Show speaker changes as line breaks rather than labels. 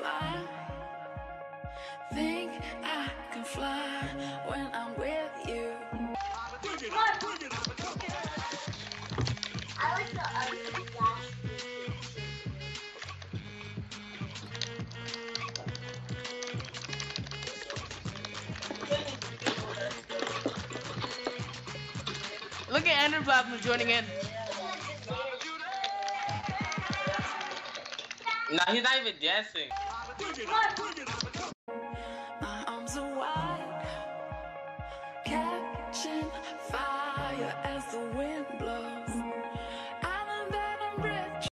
fly. Think I can fly when I'm with you.
I like the other glass.
Look at Andrew Blackman joining in.
No, he's not even dancing. My arms are wide, catching fire as the wind blows.